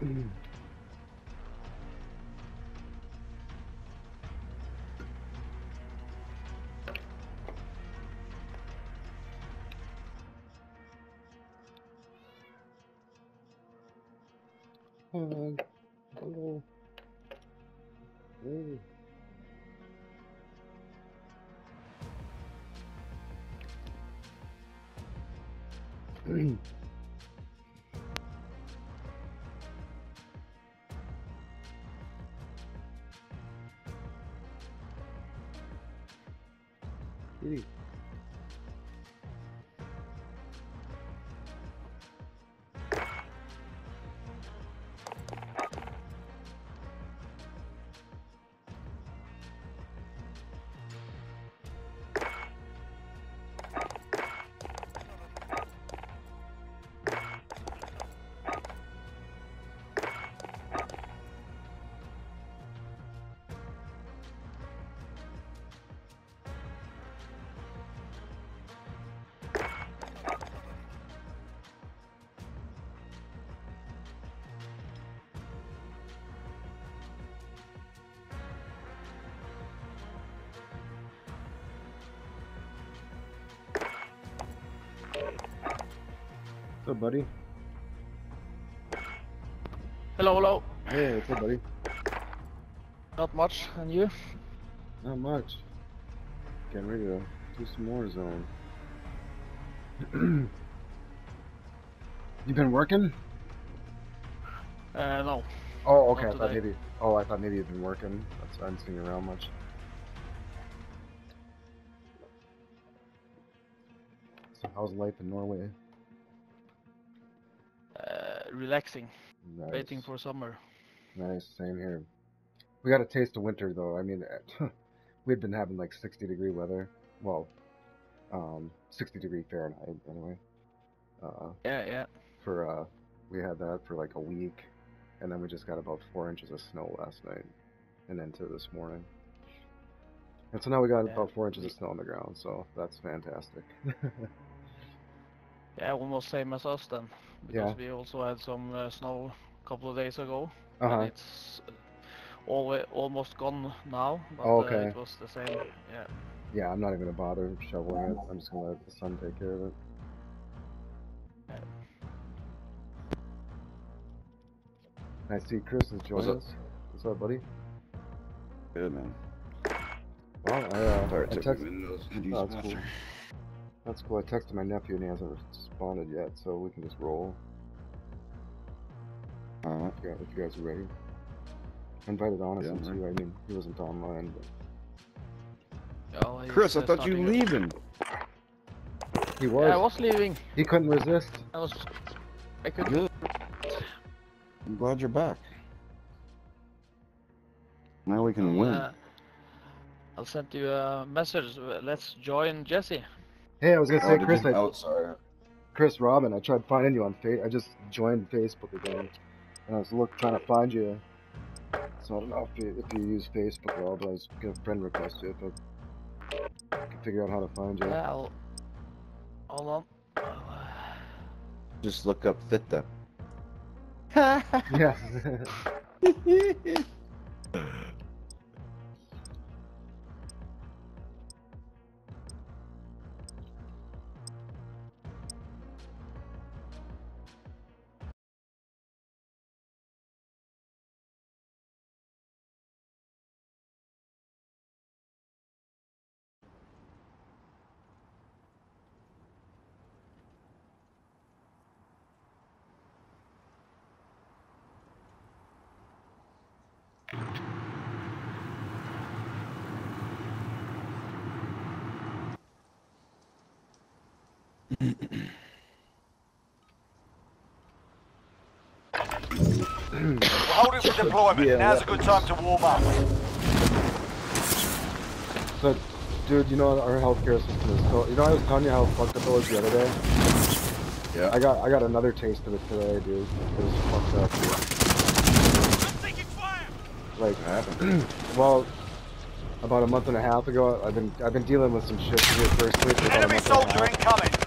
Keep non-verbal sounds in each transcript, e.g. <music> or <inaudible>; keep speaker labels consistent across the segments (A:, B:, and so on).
A: Uh, hello. Hey. Kitty. What's up, buddy?
B: Hello, hello.
A: Hey, what's up, buddy?
B: Not much, and you?
A: Not much. Getting ready to do some more zone. <clears throat> you been working?
B: Uh, no.
A: Oh, okay. I thought maybe. Oh, I thought maybe you've been working. That's why I haven't seen you around much. So, how's life in Norway?
B: Relaxing,
A: Nice.
B: waiting for summer.
A: Nice. Same here. We got a taste of winter, though. I mean, <laughs> we'd been having like 60 degree weather. Well, um, 60 degree Fahrenheit, anyway. Uh,
B: Yeah, yeah.
A: for uh we had that for like a week and then we just got about four inches of snow last night and into this morning and so now we got
B: Yeah.
A: about four inches of snow on the ground so that's fantastic <laughs>
B: Yeah, almost same as us then.
A: Yeah.
B: Because we also had some uh, snow a couple of days ago.
A: uh-huh
B: And it's alwa almost gone now, but
A: Oh,
B: uh,
A: okay.
B: it was the same. Yeah.
A: yeah i'm not even gonna bother shoveling it i'm just gonna let the sun take care of it i see chris has joined
C: up?
A: us what's up buddy
C: Good man.
A: well i uh
C: Sorry,
A: I
C: it
A: text-
C: Windows. Had to use
A: Oh, that's cool. That's cool i texted my nephew and he hasn't responded yet so we can just roll
C: Alright.
A: Yeah, if you guys are ready. I invited Honest
C: Yeah,
A: too. I mean, he wasn't online, but
B: Yeah,
C: Chris, I
B: uh,
C: thought you
B: starting-
C: leaving.
A: he was.
B: Yeah, I was leaving.
A: He couldn't resist.
B: I was. I could.
C: Good. I'm glad you're back. Now we can
B: I'll,
C: win.
B: uh, I'll send you a message. Let's join Jesse.
A: Hey, I was gonna
C: Oh,
A: say, Chris,
C: you-
A: I,
C: oh, sorry.
A: Chris Robin. I tried finding you on Fa- I just joined Facebook again, and I was look trying to find you. So I don't know if you if you use Facebook at all, but I was gonna friend request you if I can figure out how to find you.
B: Yeah, I'll. Hold on.
C: Just look up Fitta. <laughs>
A: Yeah. <laughs> <laughs>
D: We're holding for deployment.
C: Yeah,
D: Now's a good time to warm up.
A: so, dude, you know our healthcare system is so. You know I was telling you how fucked up it was the other day.
C: Yeah.
A: I got I got another taste of it today, dude. It was fucked up. Dude. Like,
C: What happened? <clears throat>
A: well, about a month and a half ago, I've been I've been dealing with some shit here firstly for about a
D: Enemy
A: month and a
D: soldier
A: half,
D: incoming.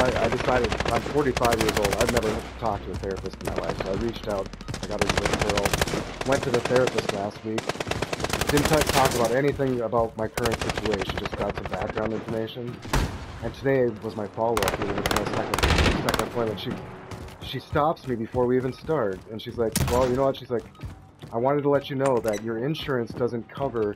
A: I, decided I'm 45 years old. I've never talked to a therapist in my life, so I reached out. I got a referral. Went to the therapist last week. Didn't talk about anything about my current situation. Just got some background information. And today was my follow-up. meeting my second, second appointment. She she stops me before we even start, and she's like, "Well, you know what?" She's like, "I wanted to let you know that your insurance doesn't cover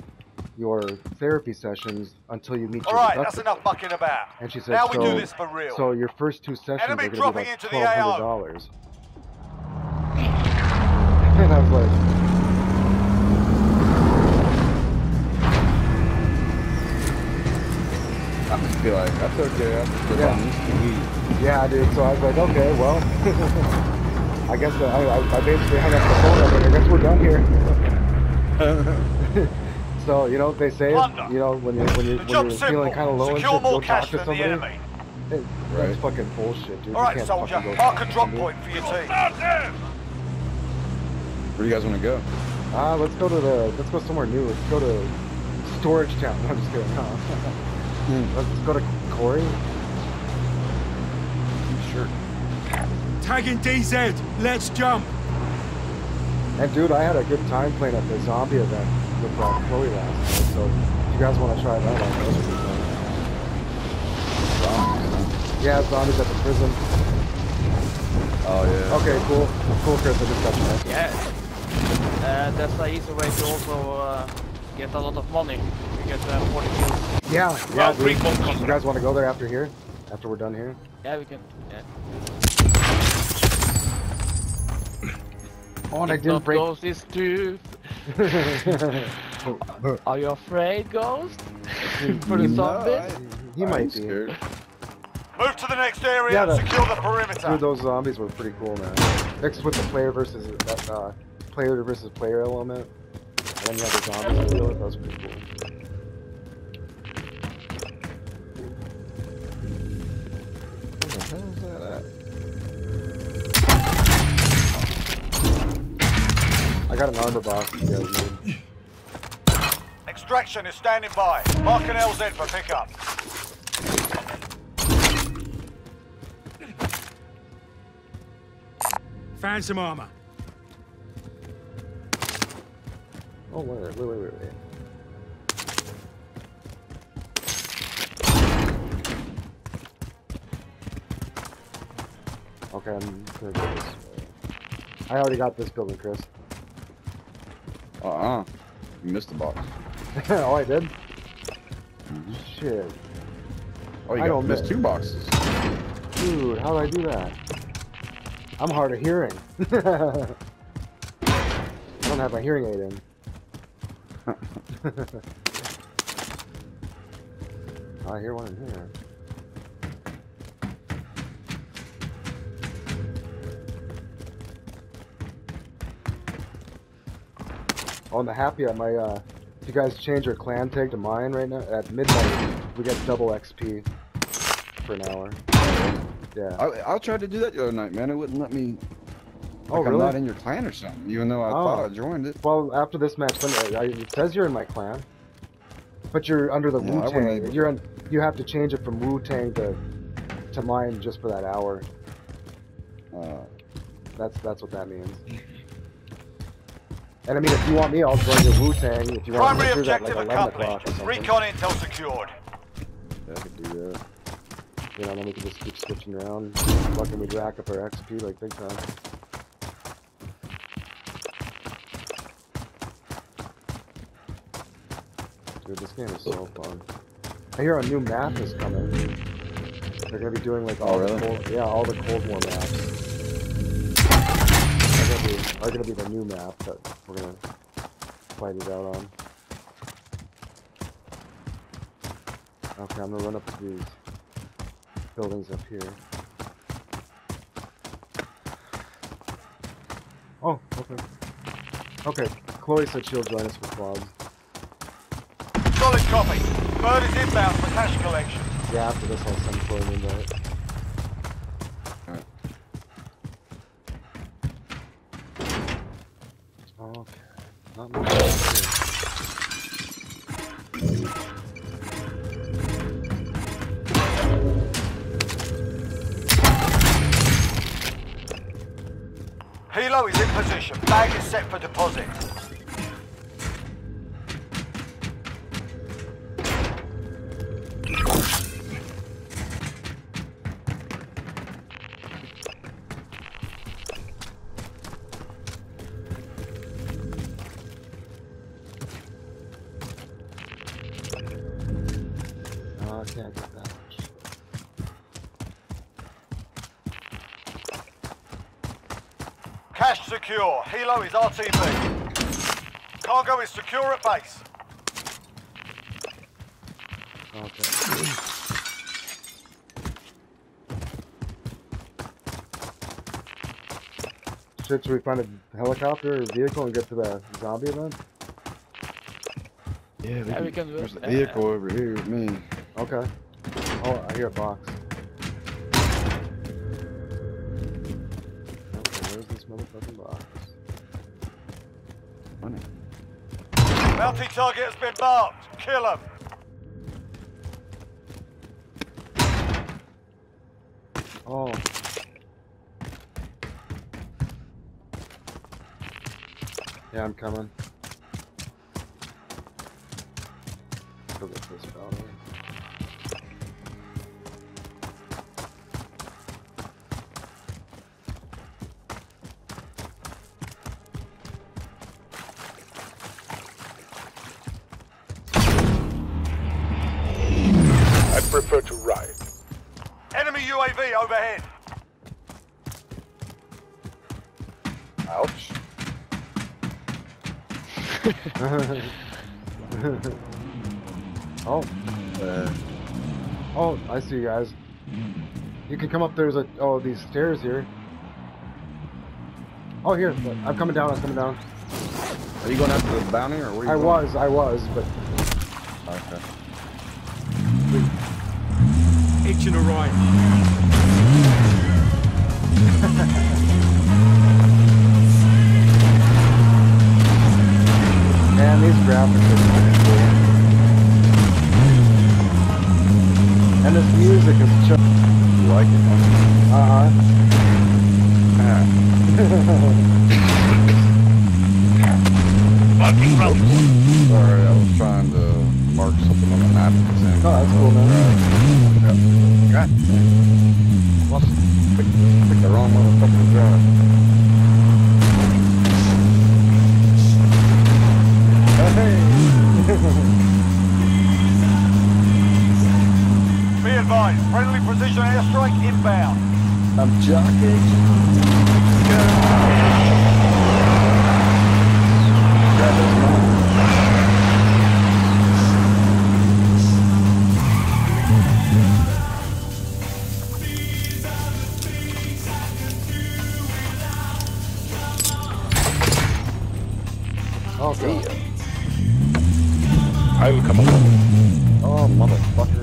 A: your therapy sessions until you meet your
D: Alright, that's enough mucking about.
A: And she said,
D: Now we
A: so,
D: do this for real.
A: so your first two sessions
D: Enemy
A: are going to be
D: into
A: like $1,200. <laughs> And I was like,
C: I just feel like that's okay. I just
A: Yeah.
C: yeah. used to
A: dude. So I was like, okay, well, <laughs> I guess uh, I, I, I basically hung up the phone. I was like, I guess we're done here. <laughs> so you know, they say,
D: Plunder.
A: you know, when you when you
D: The
A: when
D: job's
A: you're feeling kind of low and shit, go
D: more
A: talk to
D: than
A: somebody.
D: enemy.
A: It,
C: Right.
A: That's fucking bullshit, dude. You
D: Alright,
A: can't
D: soldier.
A: fucking go
D: Mark a
A: to
D: drop point for your team.
C: Where do you guys want to go?
A: Uh, let's go to the, let's go somewhere new. Let's go to Storage Town. No, <laughs> I'm just kidding. No. let's go to quarry.
C: Sure.
E: Tagging DZ. Let's jump.
A: And dude, I had a good time playing at the zombie event with uh, Chloe last night. So if you guys want to try that out, that was a good time. Yeah, zombies at the prison.
C: Oh yeah.
A: Okay, cool. Cool, Chris. I just got you. next.
B: Yeah. Uh, that's an easy way to also uh, get a lot of money. You get uh, 40 kills.
A: Yeah, yeah,
F: Round three,
A: dude. You guys want to go there after here? After we're done here?
B: Yeah, we can. Yeah.
A: Oh, and I didn't break.
B: Ghost is tooth. <laughs> Are you afraid, Ghost? <laughs> For the zombies?
A: he
C: I'm
A: might be.
C: scared.
D: Move to the next area
A: Yeah,
D: and
A: the-
D: secure the perimeter.
A: Dude, those zombies were pretty cool, man. Mixed with the player versus uh, player versus player element, and then you have the zombies to deal with. That was pretty cool. Got an armor box. You guys need.
D: Extraction is standing by. Mark an LZ for pickup.
E: Found some armor.
A: Oh wait, wait, wait, wait, wait. Okay, I'm gonna go this way. I already got this building, Chris.
C: Uh-uh. You missed the box. <laughs>
A: oh, I did. Mm-hmm. Shit,
C: Oh, you
A: I don't
C: missed
A: miss.
C: two boxes.
A: dude, how did I do that? I'm hard of hearing. <laughs> I don't have my hearing aid in. <laughs> I hear one in here. Oh, and the happy at my, uh, if you guys change your clan tag to mine right now, at midnight, we get double XP for an hour. Yeah.
C: I, I tried to do that the other night, man. It wouldn't let me.
A: Oh,
C: like I'm not in your clan or something, even though I
A: Oh.
C: thought I joined it.
A: Well, after this match, uh, it says you're in my clan, but you're under the
C: Yeah,
A: Wu Tang. You're on. You have to change it from Wu Tang to to mine just for that hour.
C: Uh,
A: That's that's what that means. And I mean, if you want me, I'll join your Wu Tang. If you want
D: Primary
A: to do that like
D: objective
A: 11 o'clock or
D: accomplished.
A: something.
D: Recon intel secured.
A: Yeah, I could do that. You know, then we can just keep switching around. Fucking we'd rack up our XP like big time. Dude, this game is so fun. I hear a new map is coming. They're gonna be doing like all
C: Oh,
A: the cold, yeah, all the Cold War maps. Are gonna be, are gonna be the new map that we're gonna fight it out on. Okay, I'm gonna run up to these buildings up here. Oh, okay. Okay, Chloe said she'll join us for quads.
D: Solid copy. Bird is inbound for cash collection.
A: Yeah, after this I'll send Chloe an invite. I that.
D: Cash secure. Helo is RTB. Cargo is secure at base.
A: Okay. Shit, should we find a helicopter or vehicle and get to the zombie event?
C: Yeah,
B: Yeah, we can do
C: There's
B: it.
C: a vehicle over here with me.
A: Okay. Oh, I hear a box. Okay, where's this motherfucking box?
C: Funny.
D: Bounty target has been marked. Kill him.
A: Oh. Yeah, I'm coming. Go get this battery. <laughs> oh.
C: Uh,
A: Oh, I see you guys. You can come up. There's a oh these stairs here. Oh here, I'm coming down. I'm coming down.
C: are you going after the bounty or where you
A: I
C: going?
A: was, I was, but
C: Okay.
E: Hitching a ride.
A: Man, these graphics are fucking cool. And this music is just...
C: You like it? Huh?
A: Uh huh.
C: Ah. Sorry, I was trying to mark something on the map at the same
A: No,
C: time.
A: that's cool, man.
C: Yep. God dang. What? Pick, pick the wrong motherfucking drive.
D: Be advised. Friendly precision airstrike inbound.
C: I'm jockeying. Oh, Grab this map.
A: God.
F: I will come along.
A: Oh motherfucker.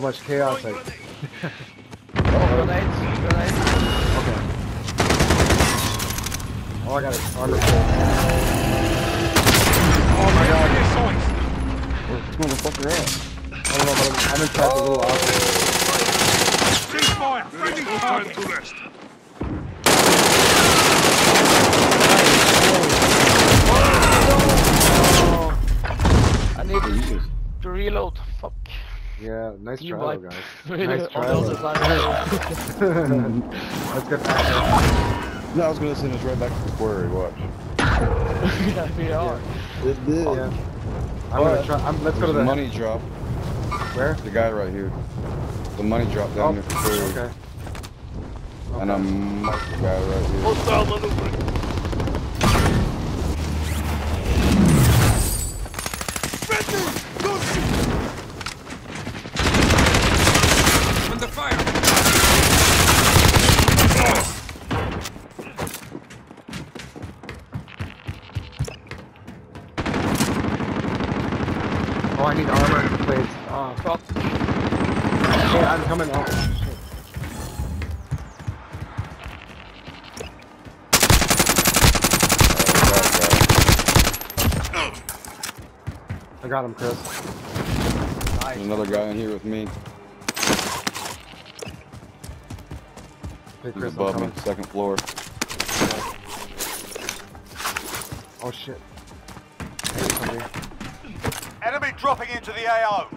A: much chaos. Like... <laughs>
B: oh, grenades, grenades. Okay.
A: Oh, I got an armor oh, pull.
E: Oh my god.
C: Where's this motherfucker at?
A: I don't know, but I'm, I'm inside oh. the little office.
E: Cease! Friendly target!
A: Yeah, nice
B: You
A: try, though,
B: might-
A: guys. <laughs> Nice
B: on
A: try,
B: the other
A: though. Let's get back.
C: No, I was gonna send us right back to the quarry. Watch. <laughs>
B: yeah, we are.
C: It did.
A: Yeah. I'm gonna
C: Alright.
A: try. I'm, let's go to the
C: a money drop.
A: Where?
C: The guy right here. The money drop down oh, there for quarry.
A: Oh, okay.
C: And I'm the guy right here.
F: Hostile maneuvering.
A: Need armor plates. Oh,
B: Fuck.
A: hey, I'm coming. I got him, Chris.
C: There's another guy in here with me.
A: Hey,
C: He's
A: Chris, I'm
C: above me, second floor.
A: Oh shit.
D: Dropping into the AO.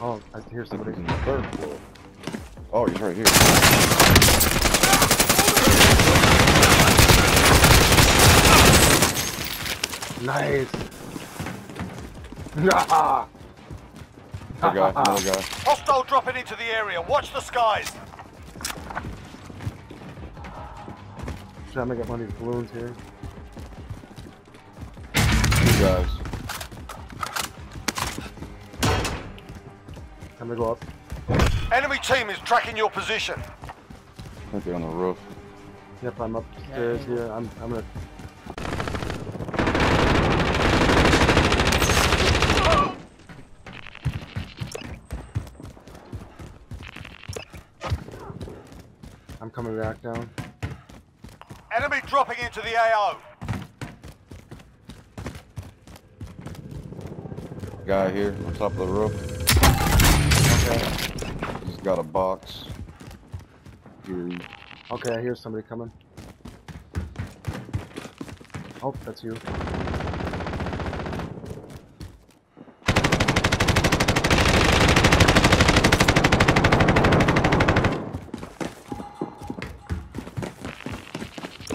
A: Oh, I hear somebody.
C: in the third floor. Oh, he's right here.
A: Nice. Ah!
C: Another guy, another guy.
D: Hostile dropping into the area. Watch the skies.
A: Trying to get one of these balloons here.
C: Two guys.
A: Time to go up.
D: Enemy team is tracking your position.
C: I think they're on the roof.
A: Yep, I'm upstairs here. I'm, I'm gonna. I'm coming back down.
D: Enemy dropping into the AO.
C: Guy here on top of the roof.
A: Okay.
C: He's got a box. Here.
A: Okay, I hear somebody coming. Oh, that's you.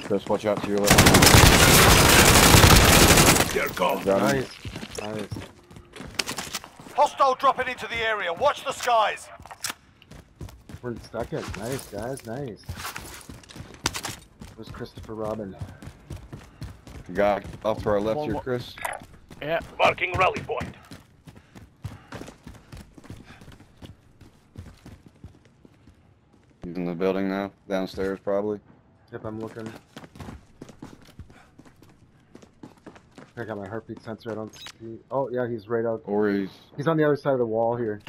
C: Chris, watch out to your left.
F: They're gone.
A: Nice. Nice.
D: Hostile dropping into the area. Watch the skies.
A: We're in second. Nice, guys. Nice. Where's Christopher Robin?
C: Guy off to our left here. Chris.
B: Yeah.
F: Marking rally point.
C: He's in the building now, downstairs probably.
A: Yep, I'm looking. I got my heartbeat sensor. I don't see. Oh, yeah, he's right out.
C: Or he's
A: He's on the other side of the wall here.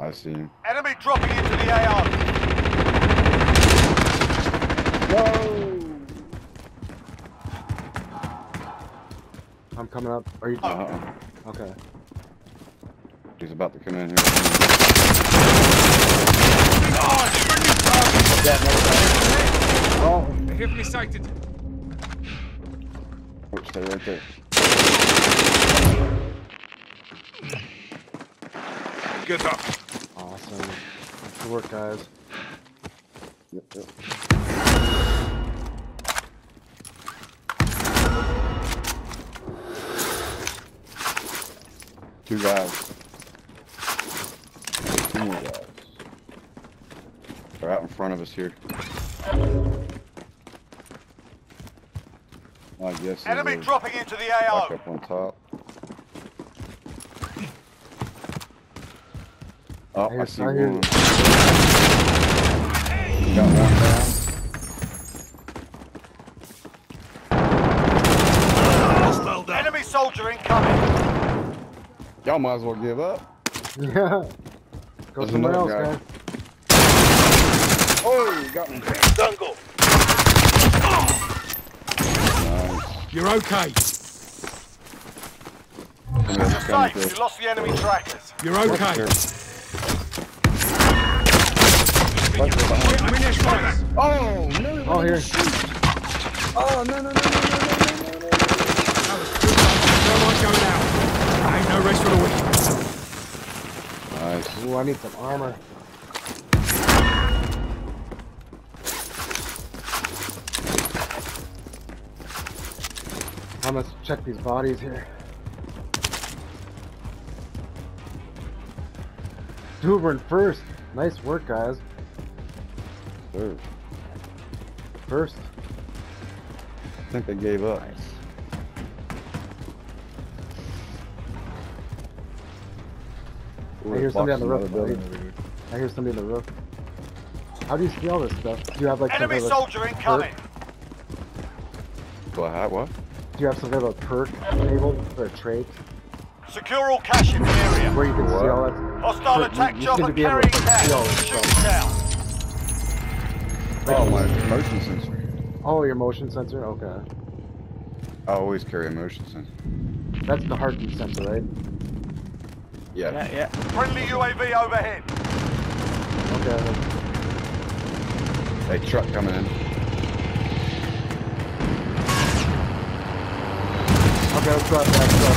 C: I see him.
D: Enemy dropping into the AO.
A: I'm coming up. Are you?
C: Uh-uh.
A: Okay.
C: He's about to come in here.
E: Oh.
A: Oh,
E: Heavily sighted.
C: Oh, stay right there.
F: Get up.
A: awesome. Good work, guys.
C: Yep, yep. Two guys. Two guys. They're out in front of us here. I guess
D: Enemy
C: there's a
D: dropping into the
C: back
D: AO.
C: up on top. Oh, I
A: hear-
C: see
A: I hear
C: one. Got one down.
F: Hostile down.
D: Enemy soldier incoming.
C: Y'all might as well give up. <laughs>
A: Yeah. Go
C: There's
A: somewhere else,
C: another
A: guy.
C: You got. Nice.
E: You're okay.
D: You're. You lost the enemy trackers.
E: You're okay.
C: Oh, no.
A: Oh, here.
C: Oh, no, no, no, no, no, no, no, no, no.
E: Thermite going out. Ain't no rest for the wicked.
C: Nice.
A: Ooh, I need some armor. I must check these bodies here. Dude, in first. Nice work, guys.
C: Third.
A: First.
C: I think they gave up.
B: Nice.
C: Ooh,
A: I hear somebody on the roof.
C: another building.
A: I hear somebody on the roof. How do you see all this stuff? Do you have like some
D: Enemy
A: kind of a,
D: soldier incoming.
C: What? What?
A: Do you have some kind of a perk enabled or a trait
D: Secure all cash in the area.
A: where you can see
C: What?
A: all that?
D: Hostile
A: You-
D: attack
A: you seem
D: chopper
A: to be
D: carrying cash.
A: see all
D: Shoot it down.
C: Oh, my motion sensor.
A: Oh, your motion sensor. Okay,
C: I always carry a motion sensor.
A: that's the heartbeat sensor, right?
C: Yeah.
B: Yeah, yeah.
D: Friendly UAV overhead.
A: Okay. that's-
C: Hey, truck coming in.
A: Okay, let's go out there. Let's go.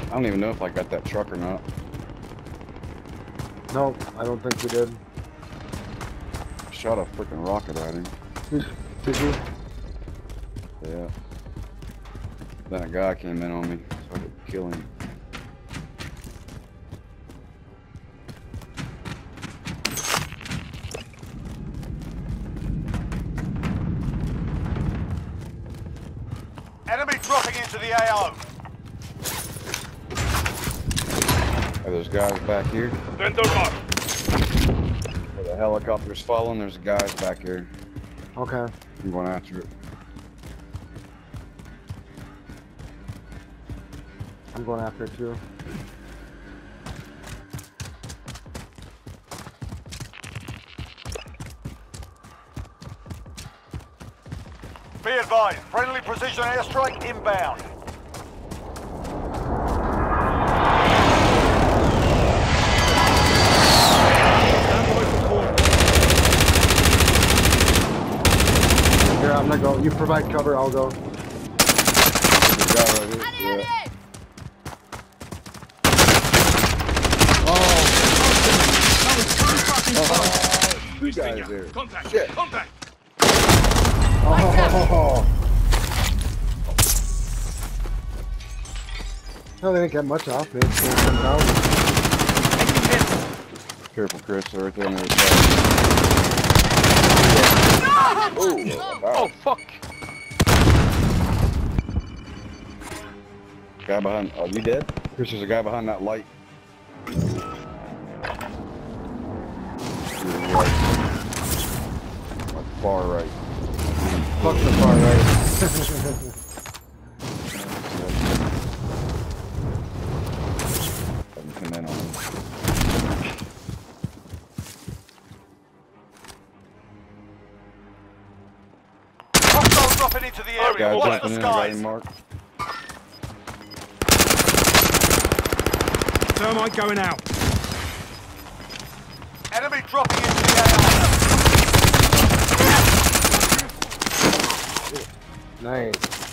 C: I don't even know if I got that truck or not.
A: No, I don't think we did.
C: Shot a freaking rocket at him.
A: Did, did you?
C: Yeah. Then a guy came in on me, so I could kill him.
D: Enemy dropping into the AO.
C: Oh, there's guys back here.
F: Vendor mark.
C: Where the helicopter's falling, there's guys back here.
A: Okay.
C: I'm going after it.
A: I'm going after it too.
D: Be advised, friendly precision airstrike inbound.
E: Stand by for call.
A: Here, I'm gonna go. You provide cover, I'll go.
C: There's a guy right here. Yeah.
F: Two
C: guys there.
F: Contact.
C: Shit.
F: Contact.
A: Oh. No, they didn't get much off me. It's 10,000.
C: Careful, Chris. They're right there on the other side. Oh,
B: Oh,
C: wow.
B: fuck!
C: Guy behind. Are you dead? Chris, there's a guy behind that light. Far right.
A: Fuck the far right.
C: Doesn't come in on him.
D: Hostile dropping into the area.
C: Guy
D: Watch the
C: in. I got
D: skies.
C: marked.
E: Thermite going out.
D: Enemy dropping into the AO.
A: Nice.